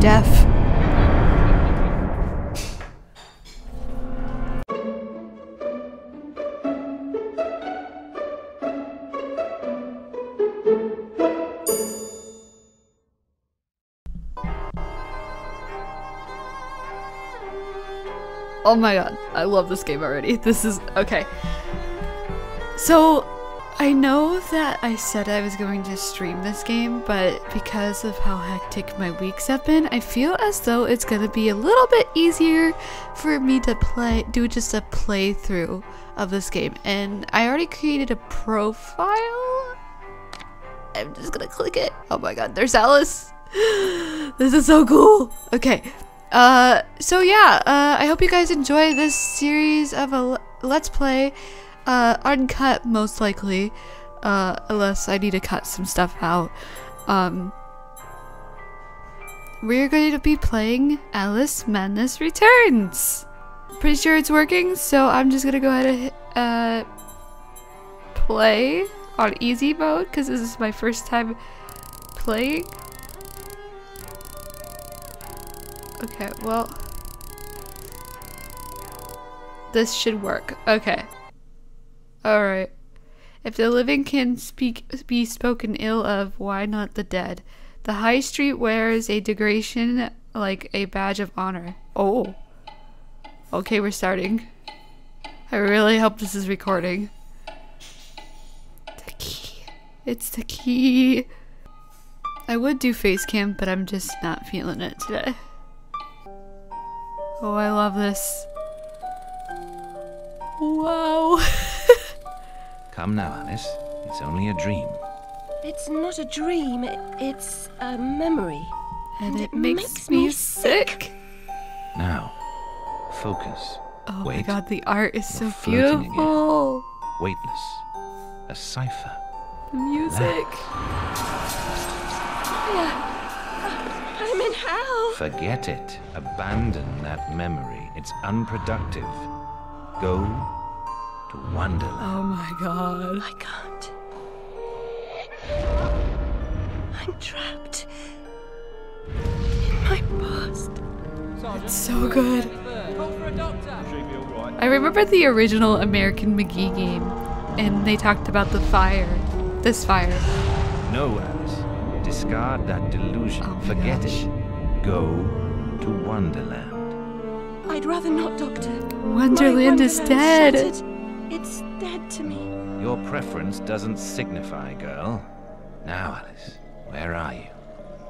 deaf. Oh my god, I love this game already. This is okay. So, I know that I said I was going to stream this game, but because of how hectic my weeks have been, I feel as though it's gonna be a little bit easier for me to play, do just a playthrough of this game. And I already created a profile. I'm just gonna click it. Oh my god, there's Alice. this is so cool. Okay. Uh, so yeah, uh, I hope you guys enjoy this series of a let's play, uh, uncut most likely, uh, unless I need to cut some stuff out. Um, we're going to be playing Alice Madness Returns. Pretty sure it's working, so I'm just gonna go ahead and hit, uh, play on easy mode because this is my first time playing. Okay, well. This should work. Okay. Alright. If the living can speak be spoken ill of, why not the dead? The high street wears a degradation like a badge of honor. Oh. Okay, we're starting. I really hope this is recording. The key. It's the key. I would do face cam, but I'm just not feeling it today. Oh, I love this. Wow. Come now, Alice. It's only a dream. It's not a dream, it's a memory. and And it it makes, makes me me sick. Now, focus. Oh my Wait. god, the art is so You're flirting again. beautiful. Weightless. A cipher. The music. Uh, I'm in hell. Forget it. Abandon that memory. It's unproductive. Go to Wonderland. Oh my god. I can't. I'm trapped in my past. It's so good. I remember the original American McGee game, and they talked about the fire. This fire. No, Alice. Discard that delusion. Oh Forget gosh. it. Go to Wonderland. I'd rather not, Doctor. Wonderland My is dead. shattered. It's dead to me. Your preference doesn't signify, girl. Now, Alice, where are you?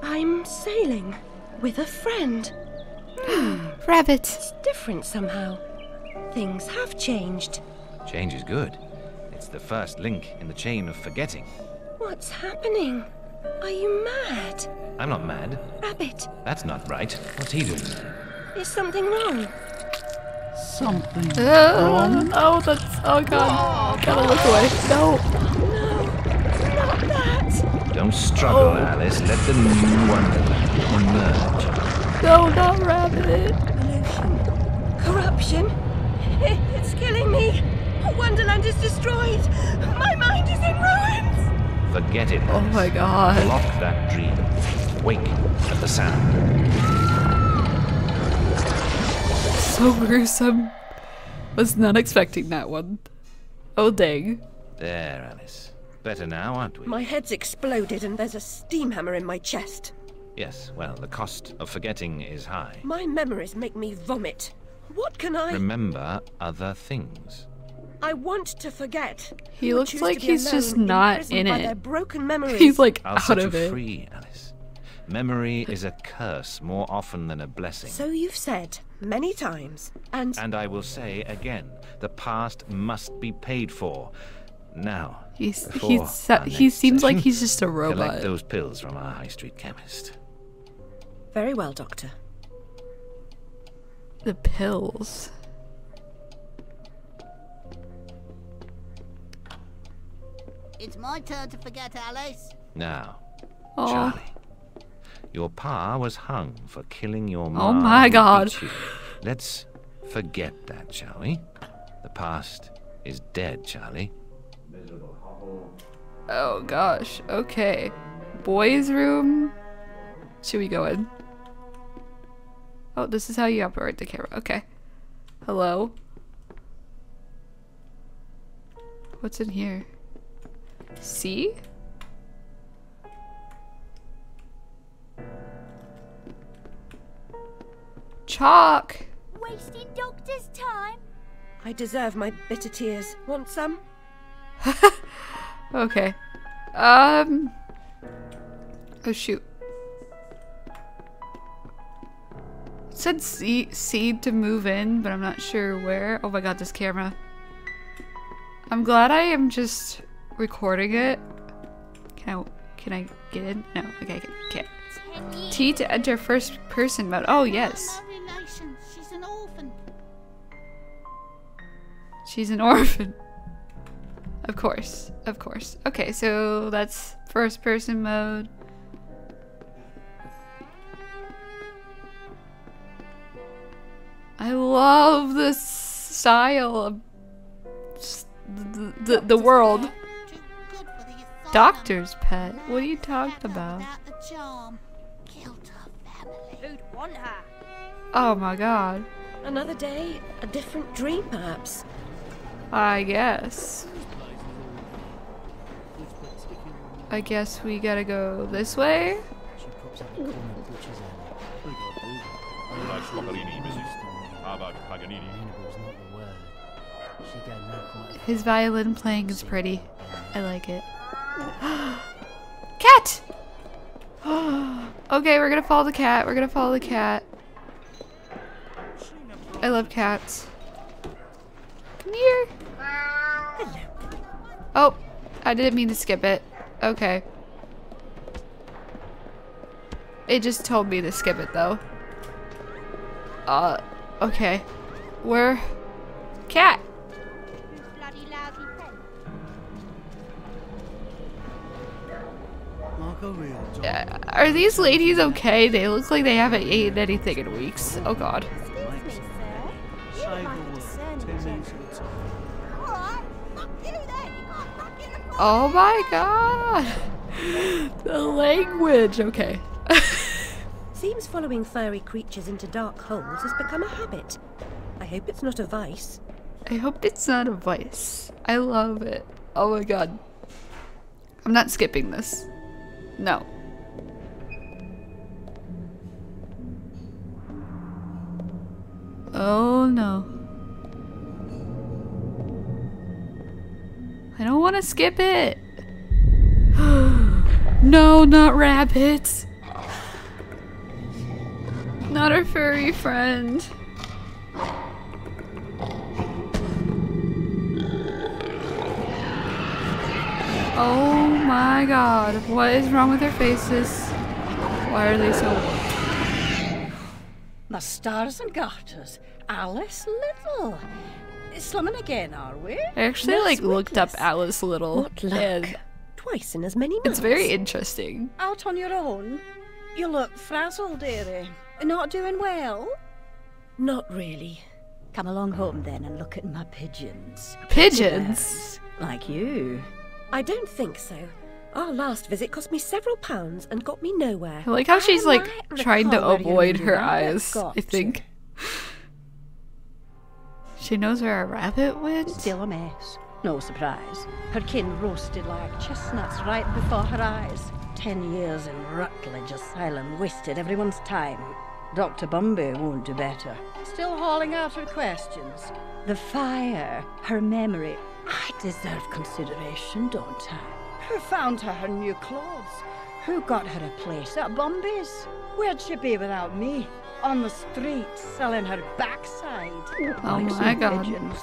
I'm sailing with a friend. Rabbit. It's different somehow. Things have changed. Change is good. It's the first link in the chain of forgetting. What's happening? Are you mad? I'm not mad. Rabbit, That's not right. What's he doing? is something wrong? Something Oh, oh, that's. Oh god. Gotta look away. No. Not that! Don't struggle, oh. Alice. Let the new Wonderland emerge. No, not Rabbit. Pollution. Corruption. It's killing me. Wonderland is destroyed. My mind is in ruins. Forget it. Oh my god. Block that dream. Wake at the sound. So gruesome. Was not expecting that one. Oh dang. There, Alice. Better now, aren't we? My head's exploded and there's a steam hammer in my chest. Yes, well, the cost of forgetting is high. My memories make me vomit. What can I? Remember other things. I want to forget. He Who looks like he's just not imprisoned in it. Broken memories. He's like I'll out set of you it. free, Alice. Memory is a curse more often than a blessing. So you've said many times, and And I will say again, the past must be paid for. Now, He's before he's our he next seems like he's just a robot. collect robot. those pills from our high street chemist. very well, Doctor. The pills. It's my turn to forget, Alice. Now, Oh, Charlie, your pa was hung for killing your mom. Oh my God. Let's forget that, shall we? The past is dead, Charlie. oh gosh. Okay. Boys' room. Should we go in? Oh, this is how you operate the camera. Okay. Hello? What's in here? See? Chalk! Wasting doctor's time. I deserve my bitter tears. Want some? Okay. Um. Oh shoot. It said seed, seed to move in, but I'm not sure where. Oh my god, this camera. I'm glad I am just recording it. Can I, can I get in? No, okay, I can't. Ten. T to enter first person mode. Oh, yes. She's an orphan. Of course, of course. Okay, so that's first person mode. I love this style of the, the, the world. Too good for the asylum. Doctor's pet. What are you talking about? Without the charm. Killed her family. Who'd want her? Oh my god. Another day, a different dream, perhaps. I guess. I guess we gotta go this way? His violin playing is pretty. I like it. cat! okay, we're gonna follow the cat. We're gonna follow the cat. I love cats. Come here. Oh, I didn't mean to skip it. Okay. It just told me to skip it though. Uh, okay. Where? Cat! Bloody. Uh, are these ladies okay? They look like they haven't eaten anything in weeks. Oh god. Oh my god. The language. Okay. Seems following furry creatures into dark holes has become a habit. I hope it's not a vice. I hope it's not a vice. I love it. Oh my god. I'm not skipping this. No. Oh no. I don't want to skip it. no, not rabbits. Not our furry friend. Oh my god. What is wrong with their faces? Why are they so The stars and garters. Alice Liddell. Slumming again, are we? I actually Nurse like looked up Alice Liddell. What luck. Twice in as many months. it's very interesting. Out on your own? You look frazzled, dearie. Not doing well? Not really. Come along home then and look at my pigeons. Pigeons. Like you. I don't think so. Our last visit cost me several pounds and got me nowhere. I like how she's like might trying to recall where you avoid her eyes, I think. She knows where a rabbit went? Still a mess. No surprise. Her kin roasted like chestnuts right before her eyes. Ten years in Rutledge Asylum wasted everyone's time. Dr. Bumby won't do better. Still hauling out her questions. The fire, her memory. I deserve consideration, don't I? Who found her her new clothes? Who got her a place at Bumby's? Where'd she be without me? On the street selling her backside. Oh Like my God. pigeons.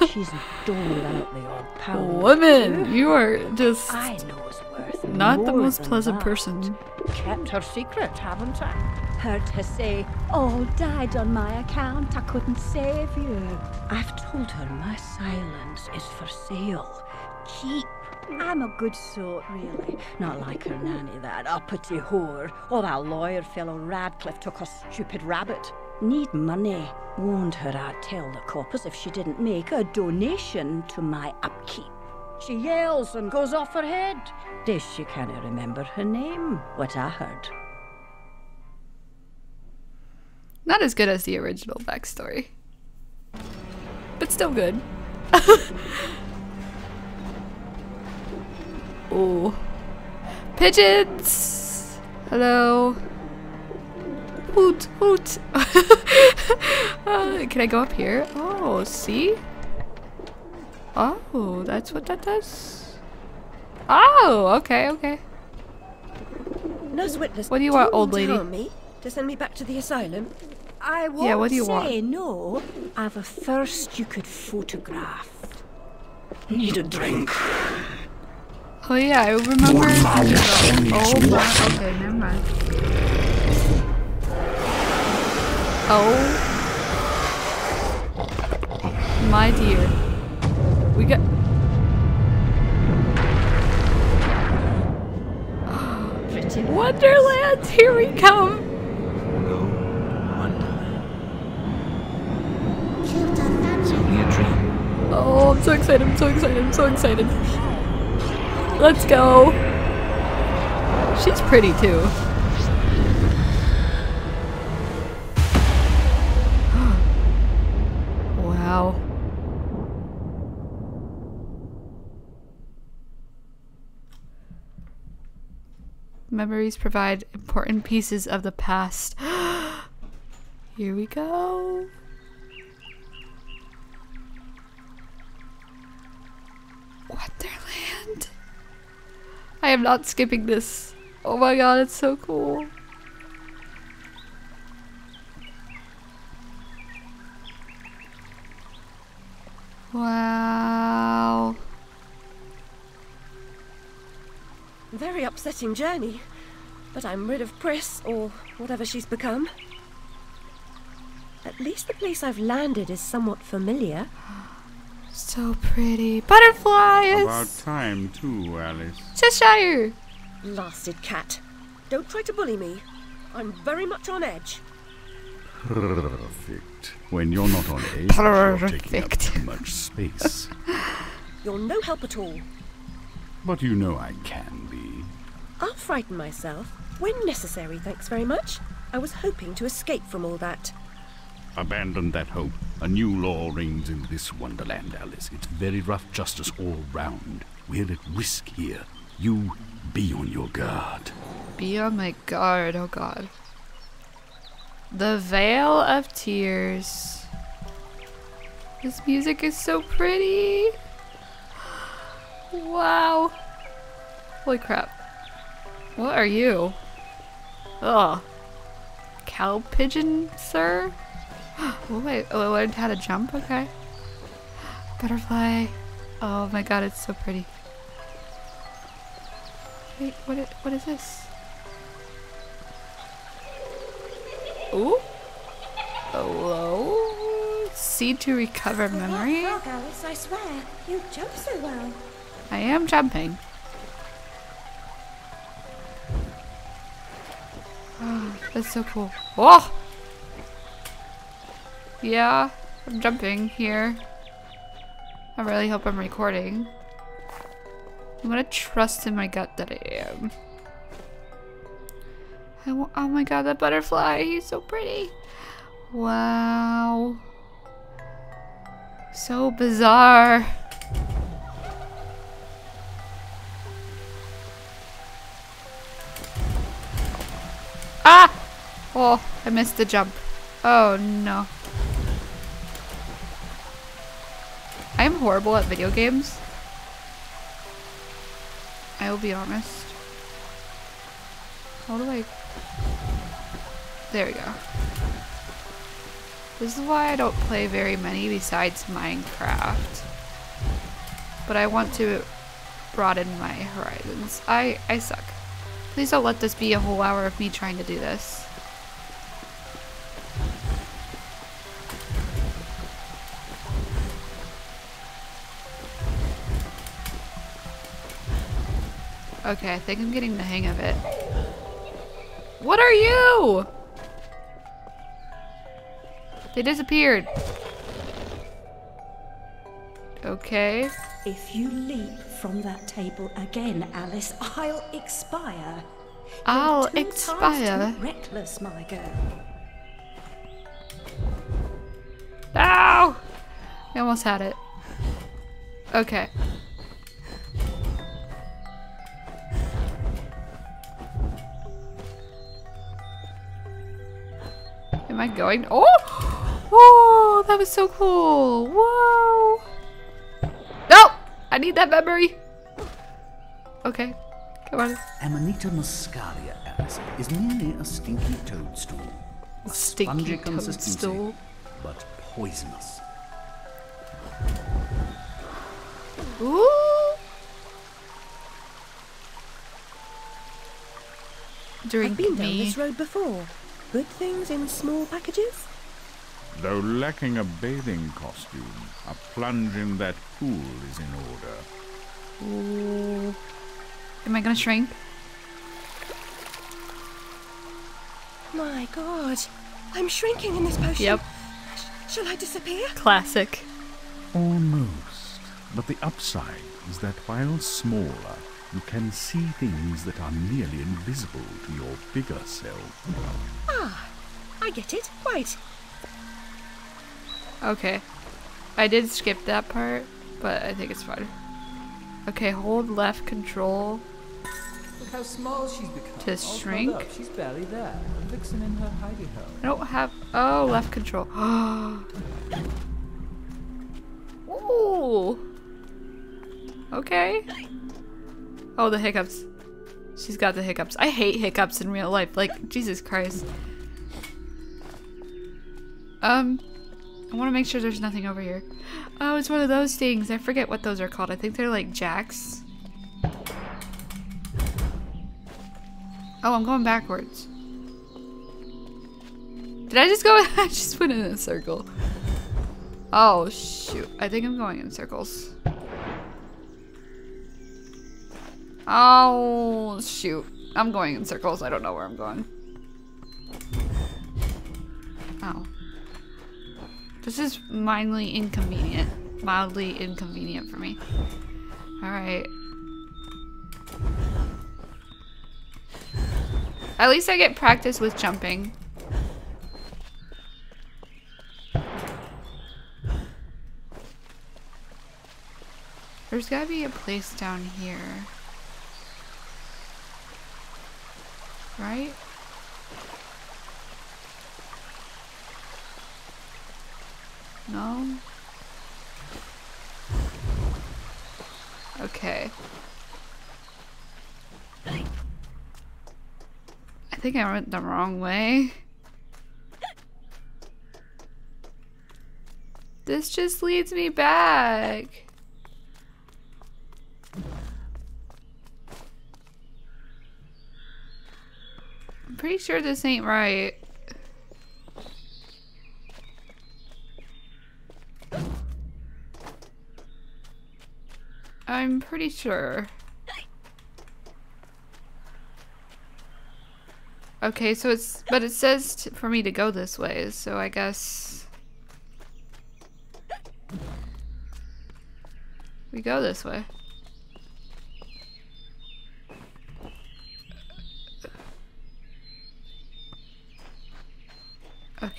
She's the odd pound. Woman, you are just I know it's worth not the most pleasant that. person. Kept her secret, haven't I? Heard her say, all died on my account, I couldn't save you. I've told her my silence is for sale. Keep. I'm a good sort, really. Not like her nanny, that uppity whore. Or that lawyer fellow Radcliffe took her stupid rabbit. Need money. Warned her I'd tell the coppers if she didn't make a donation to my upkeep. She yells and goes off her head. Days she can't remember her name, what I heard. Not as good as the original backstory. But still good. oh. Pigeons! Hello. Hoot, hoot. Uh, can I go up here? Oh, see? Oh, that's what that does? Oh, okay, okay. Nurse Witless, What do you want, old lady? me? To send me back to the asylum? I won't Yeah, what do you say want? no. I've a thirst you could photograph. Need a drink. Oh yeah, I remember. Oh my. Okay, never mind. Oh. My dear. We got. Wonderland! Here we come! Wonderland. It's only a dream. Oh, I'm so excited, I'm so excited, I'm so excited. Let's go! She's pretty too. wow. Memories provide important pieces of the past. Here we go. Wonderland. I am not skipping this. Oh my god, it's so cool. Wow. Very upsetting journey. But I'm rid of Pris, or whatever she's become. At least the place I've landed is somewhat familiar. So pretty. Butterflies! About time, too, Alice. Cheshire! Blasted cat. Don't try to bully me. I'm very much on edge. Perfect. When you're not on edge, you're taking up too much space. You're no help at all. but you know I can be. I'll frighten myself when necessary, thanks very much. I was hoping to escape from all that. Abandon that hope. A new law reigns in this wonderland, Alice. It's very rough justice all round. We're at risk here. You be on your guard. Be on my guard, oh god. The Vale of Tears. This music is so pretty. Wow. Holy crap. What are you? Ugh. Cow pigeon, sir? Oh wait, oh, I learned how to jump? Okay. Butterfly. Oh my god, it's so pretty. Wait, what is, what is this? Ooh. Hello? Seed to recover memory? Alice, I swear. You jump so well. I am jumping. Oh, that's so cool. Whoa! Yeah, I'm jumping here. I really hope I'm recording. I'm gonna trust in my gut that I am. Oh my god, that butterfly, he's so pretty. Wow. So bizarre. Ah! Oh, I missed the jump. Oh no. I am horrible at video games. I will be honest. How do I... There we go. This is why I don't play very many besides Minecraft. But I want to broaden my horizons. I, I suck. Please don't let this be a whole hour of me trying to do this. Okay, I think I'm getting the hang of it. What are you? They disappeared. Okay. If you leap from that table again, Alice, I'll expire. You're I'll expire. reckless, my girl. No! I almost had it. Okay. Am I going? Oh! Oh, that was so cool. Whoa! No! I need that memory. Okay. Come on. Amanita muscaria, Alice, is merely a stinky toadstool. A Stinky spongy consistency, toadstool. but poisonous. Ooh! Drink I've been down this road before. Good things in small packages? Though lacking a bathing costume, a plunge in that pool is in order. Ooh. Am I gonna shrink? My god. I'm shrinking in this potion. Yep. Sh- shall I disappear? Classic. Almost. But the upside is that while smaller, you can see things that are nearly invisible to your bigger self. Ah, I get it. Right. Okay. I did skip that part, but I think it's fine. Okay, hold left control Look how small she's become. to All shrink. up. She's barely there. Vixen in her hidey hole. I don't have. Oh, left control. Ooh. Okay. Oh, the hiccups. She's got the hiccups. I hate hiccups in real life. Like, Jesus Christ. Um, I want to make sure there's nothing over here. Oh, it's one of those things. I forget what those are called. I think they're like jacks. Oh, I'm going backwards. Did I just go? I just went in a circle. Oh, shoot. I think I'm going in circles. Oh, shoot. I'm going in circles. I don't know where I'm going. Oh. This is mildly inconvenient. Mildly inconvenient for me. Alright. At least I get practice with jumping. There's gotta be a place down here. Right? No? Okay. I think I went the wrong way. This just leads me back. Pretty sure this ain't right. I'm pretty sure. Okay, so it's, but it says for me to go this way, so I guess we go this way.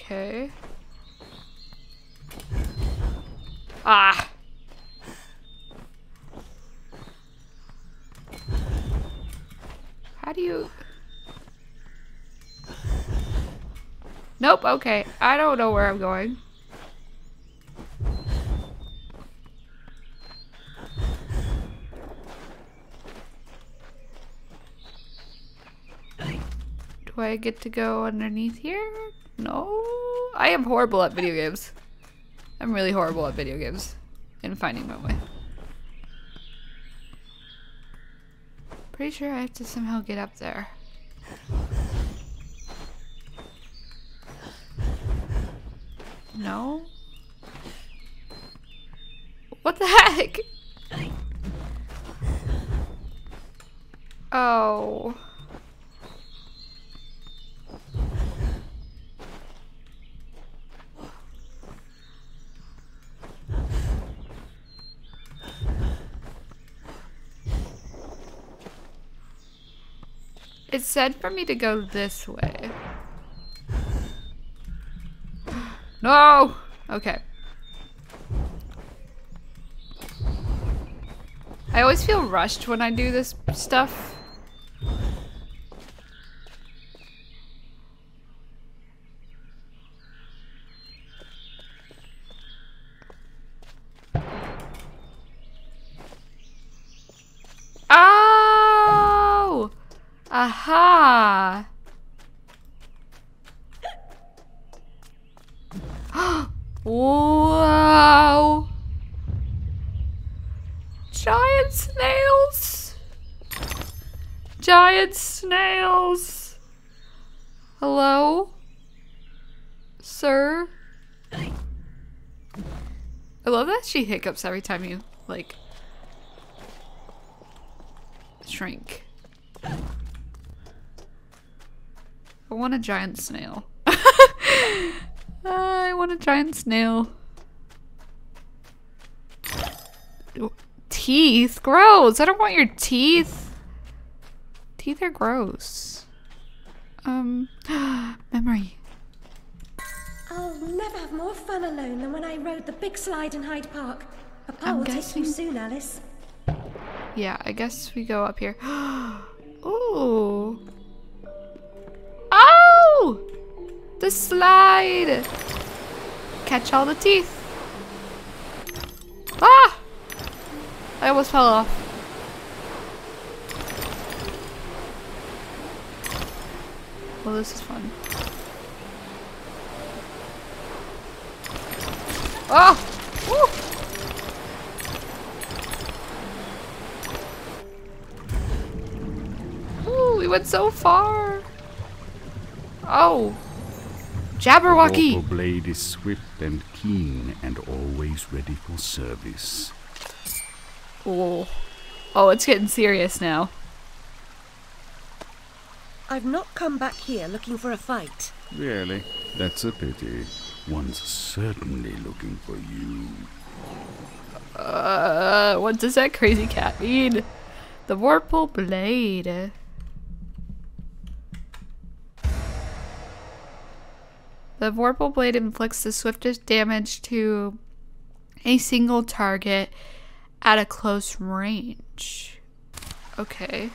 Okay. Ah. How do you... Nope, okay. I don't know where I'm going. Do I get to go underneath here? No. I am horrible at video games. I'm really horrible at video games and finding my way. Pretty sure I have to somehow get up there. No? What the heck? Oh. It said for me to go this way. No! Okay. I always feel rushed when I do this stuff. Oh! Aha! wow! Giant snails! Giant snails! Hello? Sir? I love that she hiccups every time you, like, shrink. I want a giant snail. I want a giant snail. Teeth? Gross! I don't want your teeth. Teeth are gross. Um, memory. I'll never have more fun alone than when I rode the big slide in Hyde Park. Papa I'm will take you soon, Alice. Yeah, I guess we go up here. Ooh. Oh! The slide! Catch all the teeth. Ah! I almost fell off. Well, this is fun. Oh! Woo! Ooh, we went so far. Oh. Jabberwocky. Your blade is swift and keen and always ready for service. Oh. Oh, it's getting serious now. I've not come back here looking for a fight. Really? That's a pity. One's certainly looking for you. Uh, what does that crazy cat mean? The Vorpal Blade. The Vorpal Blade inflicts the swiftest damage to a single target at a close range. Okay.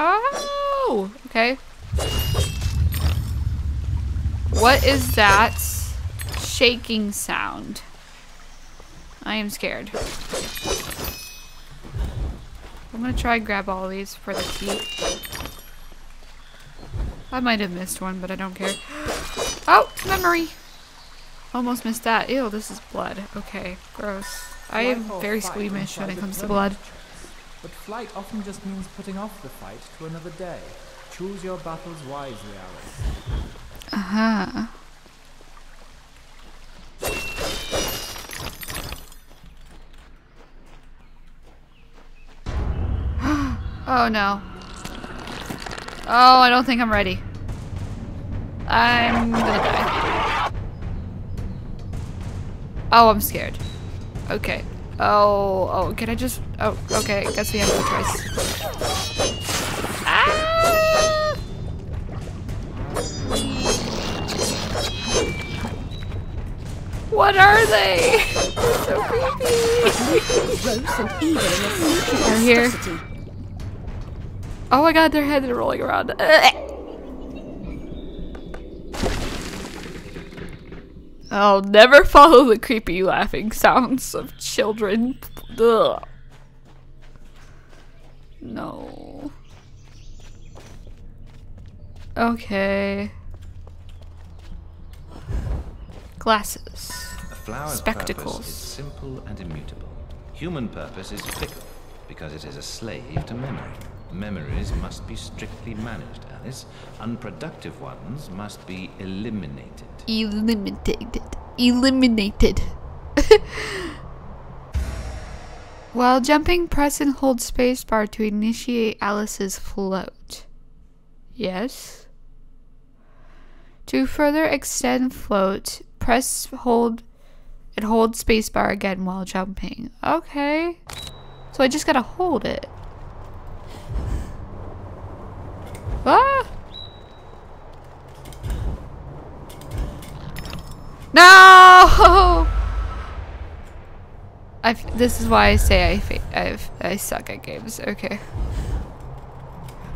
Oh! Okay. What is that shaking sound? I am scared. I'm gonna try and grab all these for the teeth. I might have missed one, but I don't care. Oh, memory! Almost missed that. Ew, this is blood. Okay, gross. I am very squeamish when it comes to blood. But flight often just means putting off the fight to another day. Choose your battles wisely, Alice. Uh-huh. oh no. Oh, I don't think I'm ready. I'm gonna die. Oh, I'm scared. Okay. Oh, oh, can I just... Oh, okay, I guess we have no choice. Ah! What are they? so creepy. Gross and evil in a sneaky They're here. Oh my god, their heads are rolling around. I'll never follow the creepy laughing sounds of children. Ugh. No. Okay. Glasses. A flower's Spectacles. purpose is simple and immutable. Human purpose is fickle, because it is a slave to memory. Memories must be strictly managed, Alice. Unproductive ones must be eliminated. Eliminated. Eliminated. While jumping, press and hold spacebar to initiate Alice's float. Yes. To further extend float, press hold and hold spacebar again while jumping. Okay. So I just gotta hold it. Ah! No! I this is why I say I fa I've, I suck at games. Okay.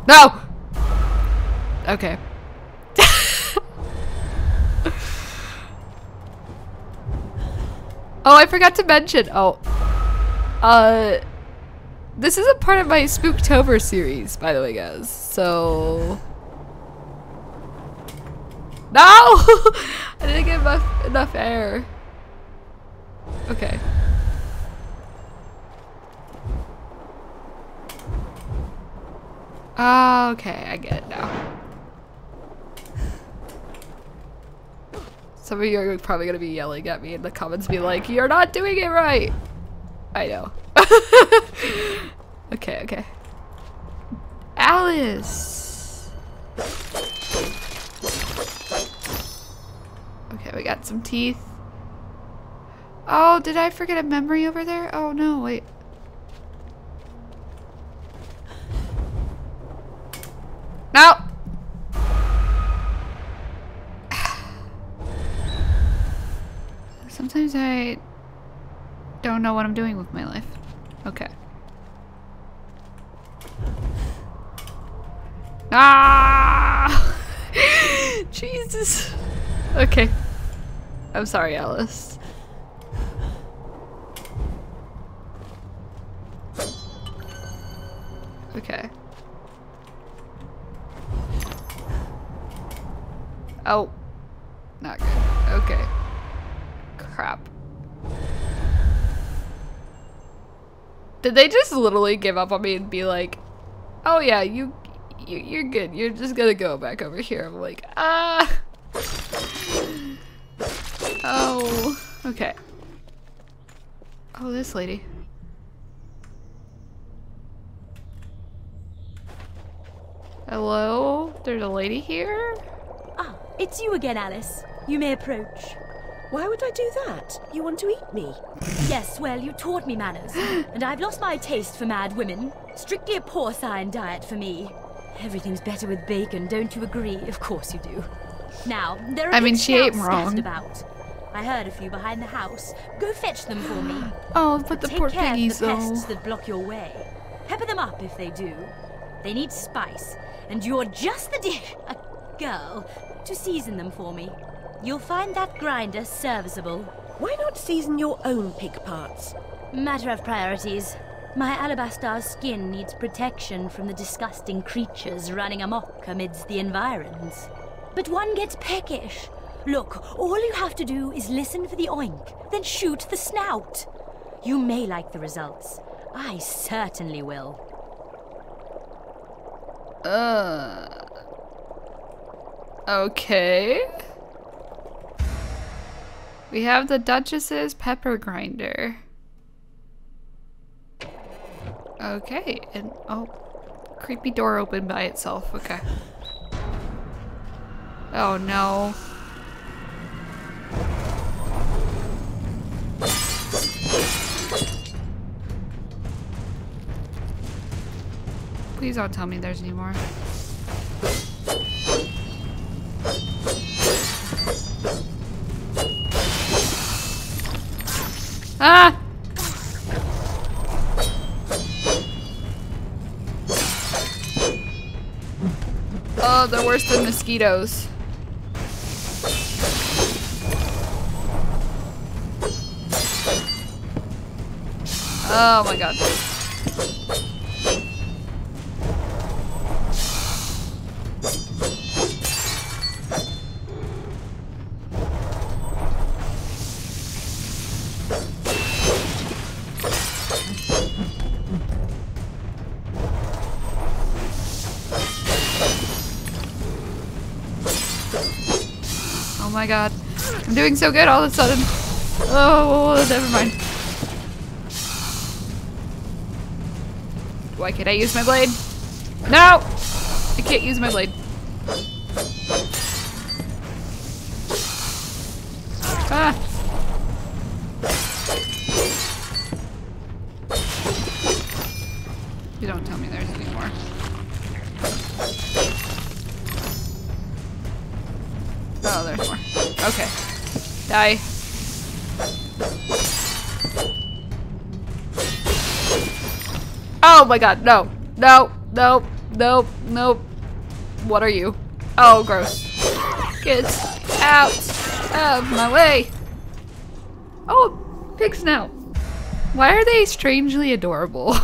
No! Okay. oh, I forgot to mention. Oh. Uh this is a part of my Spooktober series, by the way, guys. So No! I didn't get enough, enough air. Okay. Okay, I get it now. Some of you are probably gonna be yelling at me in the comments, be like, "You're not doing it right." I know. okay, okay. Alice. We got some teeth. Oh, did I forget a memory over there? Oh no, wait. No! Sometimes I don't know what I'm doing with my life. Okay. Ah! Jesus. Okay. I'm sorry, Alice. Okay. Oh. Not good. Okay. Crap. Did they just literally give up on me and be like, oh yeah, you, you you're good. You're just gonna go back over here. I'm like, ah. Oh. Okay. Oh, this lady. Hello? There's a lady here? Ah, it's you again, Alice. You may approach. Why would I do that? You want to eat me? Yes, well, you taught me manners. and I've lost my taste for mad women. Strictly a porcine diet for me. Everything's better with bacon, don't you agree? Of course you do. Now, there are I mean, she ain't scouts wrong. About. I heard a few behind the house. Go fetch them for me. Oh, but the Take poor care piggies, of the though. pests that block your way. Pepper them up if they do. They need spice, and you're just the dish, a girl to season them for me. You'll find that grinder serviceable. Why not season your own pig parts? Matter of priorities. My alabaster skin needs protection from the disgusting creatures running amok amidst the environs. But one gets peckish. Look, all you have to do is listen for the oink, then shoot the snout. You may like the results. I certainly will. Uh. Okay. We have the Duchess's pepper grinder. Okay, and oh, creepy door opened by itself. Okay. Oh no. Please don't tell me there's any more. Ah! Oh, they're worse than mosquitoes. Oh my god. God. I'm doing so good all of a sudden. Oh, never mind. Why can't I use my blade? No! I can't use my blade. My god, no. No, no, no, no. What are you? Oh, gross. Get out of my way. Oh, pig snout. Why are they strangely adorable?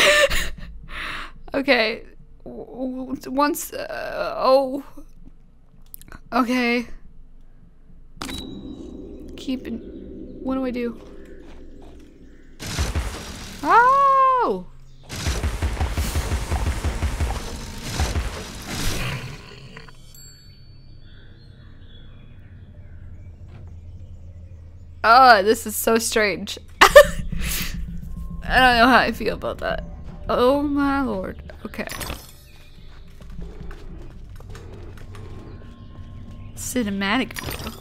okay. Once, uh, oh. Okay. Keep. What do I do? Oh! Oh, this is so strange. I don't know how I feel about that. Oh my lord. Okay. Cinematic view.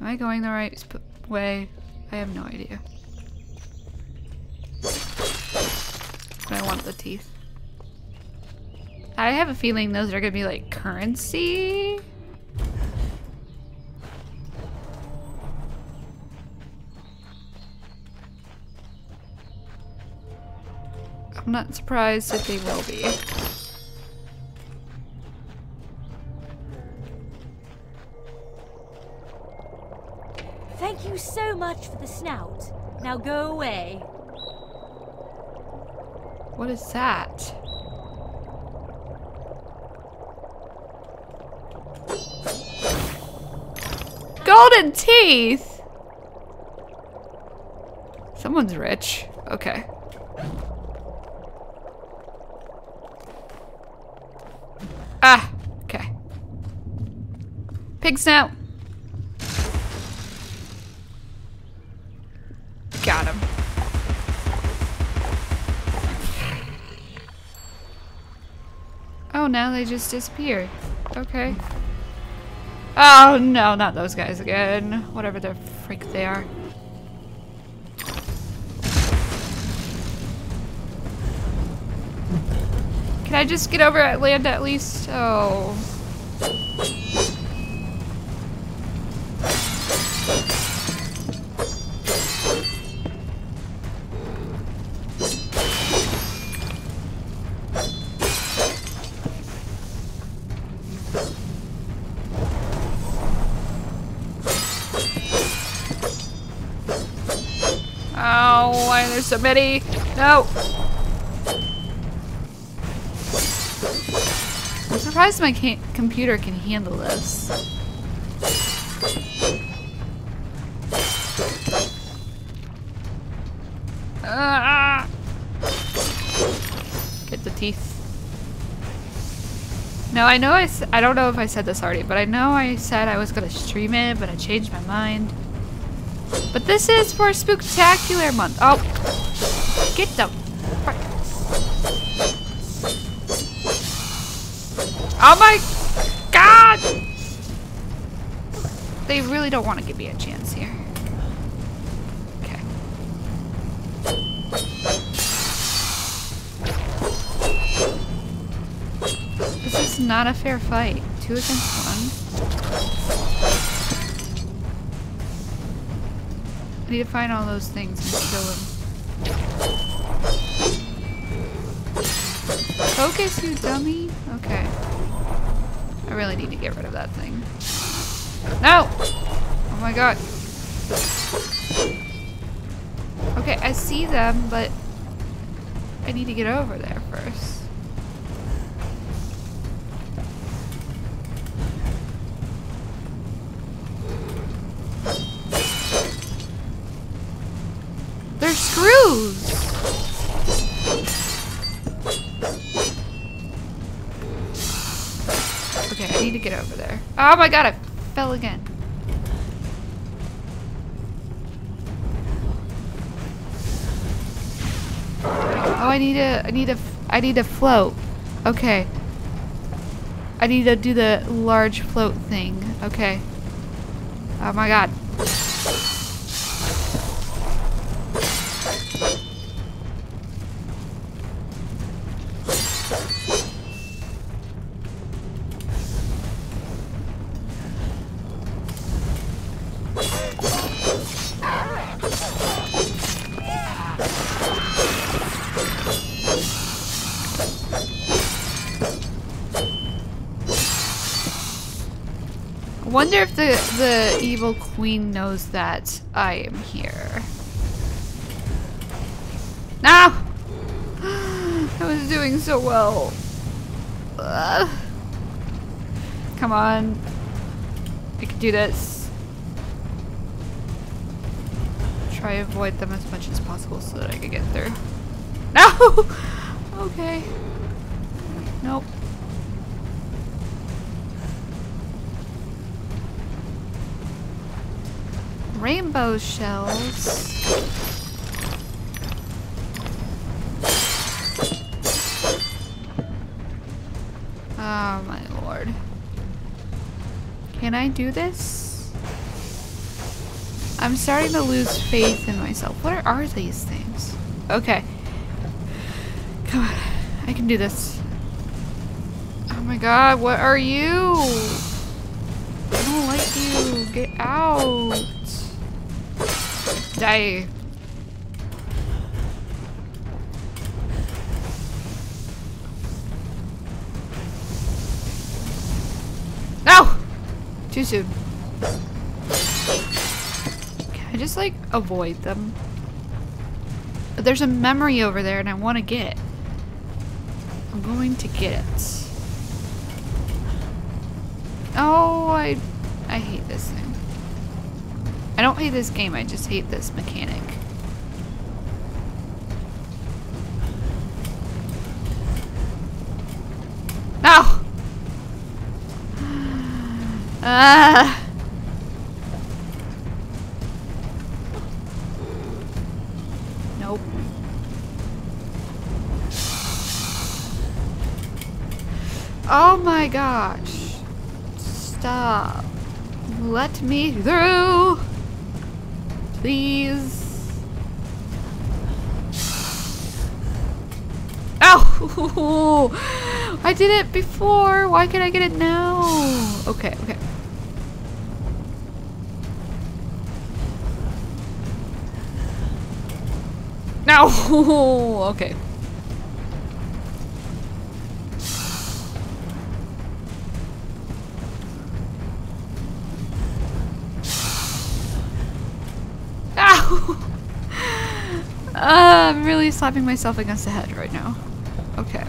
Am I going the right way? I have no idea. I want the teeth. I have a feeling those are gonna be like currency. I'm not surprised that they will be. Thank you so much for the snout. Now go away. What is that? Golden teeth! Someone's rich. Okay. Ah! Okay. Pig snout! Oh, now they just disappear. Okay. Oh, no, not those guys again. Whatever the freak they are. Can I just get over at land at least? Oh. So many? No! I'm surprised my computer can handle this. Ah! Get the teeth. No, I know I, I don't know if I said this already, but I know I said I was gonna stream it, but I changed my mind. But this is for a Spooktacular month. Oh, get the. Oh my god! They really don't want to give me a chance here. Okay. This is not a fair fight. Two against one. Need to find all those things and kill them. Focus, you dummy! Okay. I really need to get rid of that thing. No! Oh my god. Okay, I see them, but I need to get over there first. Oh my god, I fell again. Oh, I need to, I need to, I need to float. Okay. I need to do the large float thing. Okay. Oh my god. Queen knows that I am here. No! I was doing so well. Ugh. Come on. I can do this. Try avoid them as much as possible so that I can get through. No! okay. Nope. Rainbow shells. Oh my lord. Can I do this? I'm starting to lose faith in myself. What are these things? Okay. Come on. I can do this. Oh my god, what are you? I don't like you. Get out. Die. No! Too soon. Can I just like avoid them? But there's a memory over there and I want to get it. I'm going to get it. Oh, I, I don't hate this game, I just hate this mechanic. No! Ah! Nope. Oh my gosh. Stop. Let me through. Please. Ow! I did it before. Why can't I get it now? Okay, okay. No! okay. Uh, I'm really slapping myself against the head right now. Okay.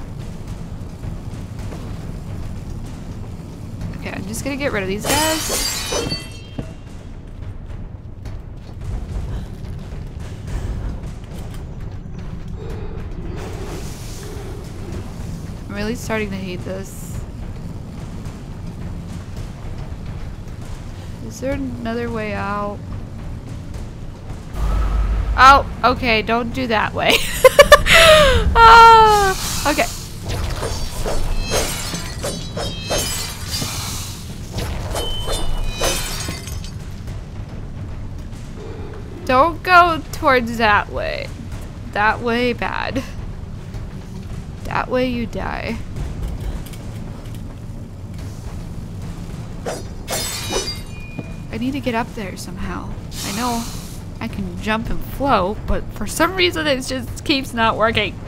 Okay, I'm just gonna get rid of these guys. I'm really starting to hate this. Is there another way out? Oh, okay, don't do that way. ah, okay. Don't go towards that way. That way bad. That way you die. I need to get up there somehow. I know can jump and float, but for some reason it just keeps not working.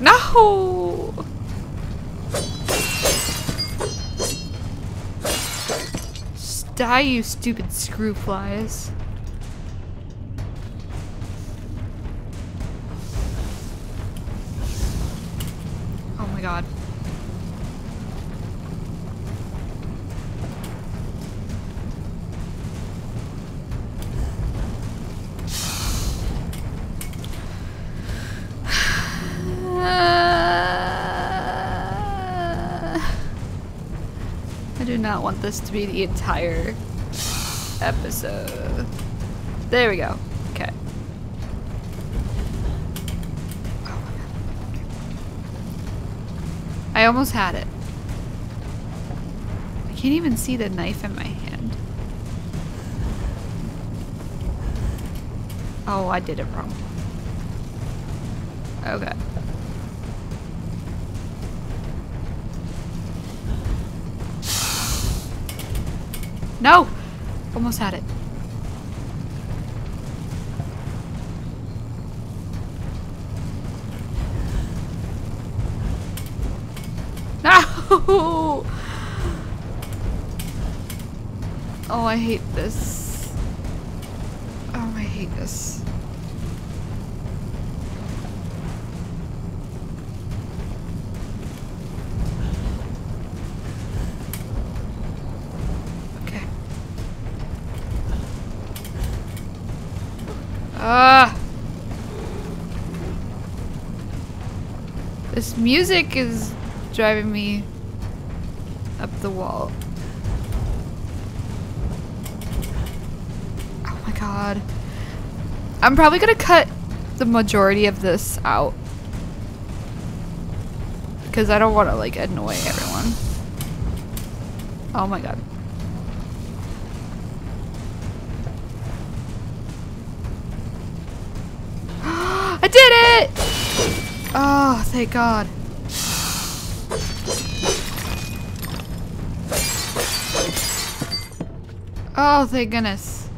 No! Die, you stupid screw flies. This to be the entire episode. There we go. Okay. I almost had it. I can't even see the knife in my hand. Oh, I did it wrong. Okay. No! Almost had it. No! Oh, I hate this. Oh, I hate this. Ah! This music is driving me up the wall. Oh my god. I'm probably gonna cut the majority of this out. Because I don't want to like annoy everyone. Oh my god. Oh, thank god. Oh, thank goodness.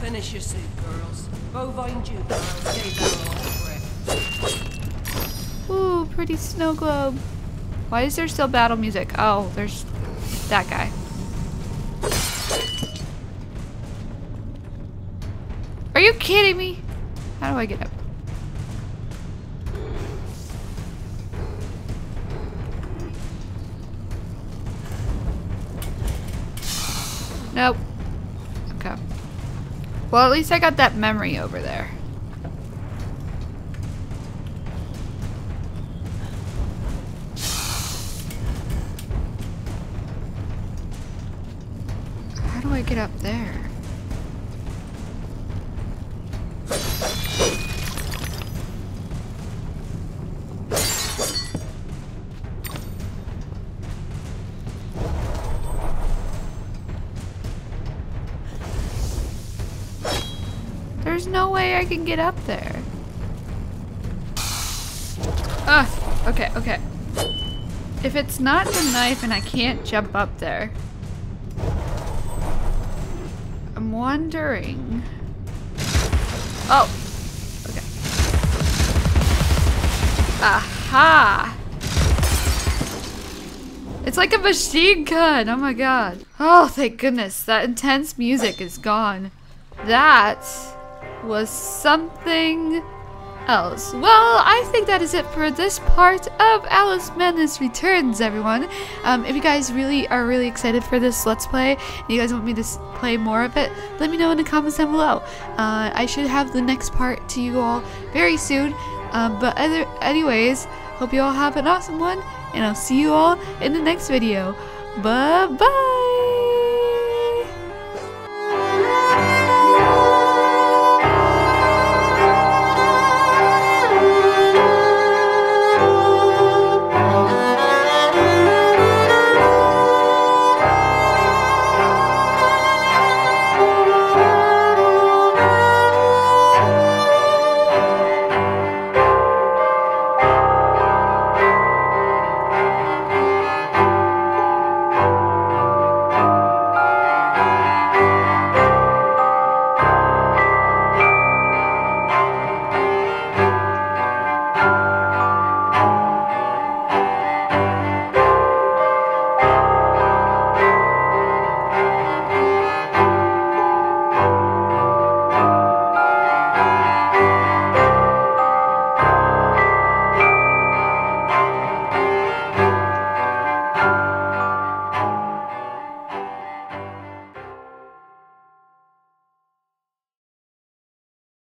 Finish your soup, girls. Bovine jukebox. Stay down it. Ooh, pretty snow globe. Why is there still battle music? Oh, there's that guy. Are you kidding me? How do I get up? Nope. Okay. Well, at least I got that memory over there. How do I get up there? I can get up there. Ah, okay, okay. If it's not the knife and I can't jump up there, I'm wondering. Oh, okay. Aha! It's like a machine gun. Oh my god. Oh, thank goodness. That intense music is gone. That was something else. Well, I think that is it for this part of Alice Madness Returns, everyone. Um, if you guys really are really excited for this Let's Play, and you guys want me to play more of it, let me know in the comments down below. Uh, I should have the next part to you all very soon. Um, but other, anyways, hope you all have an awesome one, and I'll see you all in the next video. Bye-bye!